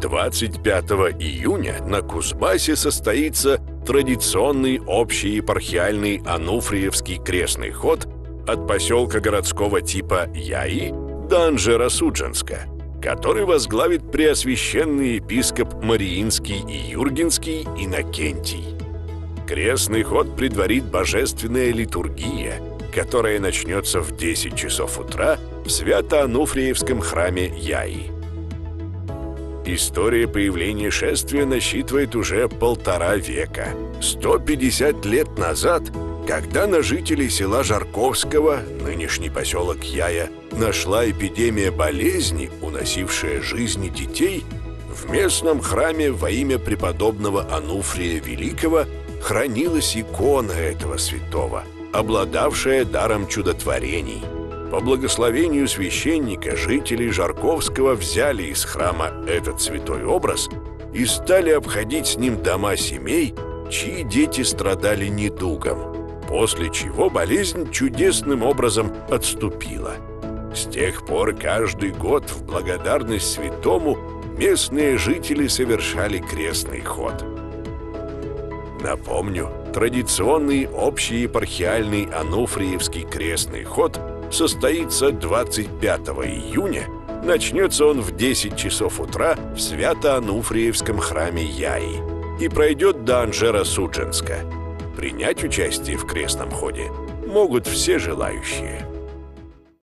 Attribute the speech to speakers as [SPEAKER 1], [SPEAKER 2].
[SPEAKER 1] 25 июня на Кузбассе состоится традиционный общий епархиальный Ануфриевский крестный ход от поселка городского типа Яи до Анжера-Судженска, который возглавит преосвященный епископ Мариинский и Юргенский Иннокентий. Крестный ход предварит божественная литургия, которая начнется в 10 часов утра в Свято-Ануфриевском храме Яи. История появления шествия насчитывает уже полтора века. 150 лет назад, когда на жителей села Жарковского, нынешний поселок Яя, нашла эпидемия болезни, уносившая жизни детей, в местном храме во имя преподобного Ануфрия Великого хранилась икона этого святого, обладавшая даром чудотворений – по благословению священника жители Жарковского взяли из храма этот святой образ и стали обходить с ним дома семей, чьи дети страдали недугом, после чего болезнь чудесным образом отступила. С тех пор каждый год в благодарность святому местные жители совершали крестный ход. Напомню, традиционный общий епархиальный Ануфриевский крестный ход – состоится 25 июня. Начнется он в 10 часов утра в Свято-Ануфриевском храме Яи и пройдет до Анжера-Судженска. Принять участие в крестном ходе могут все желающие.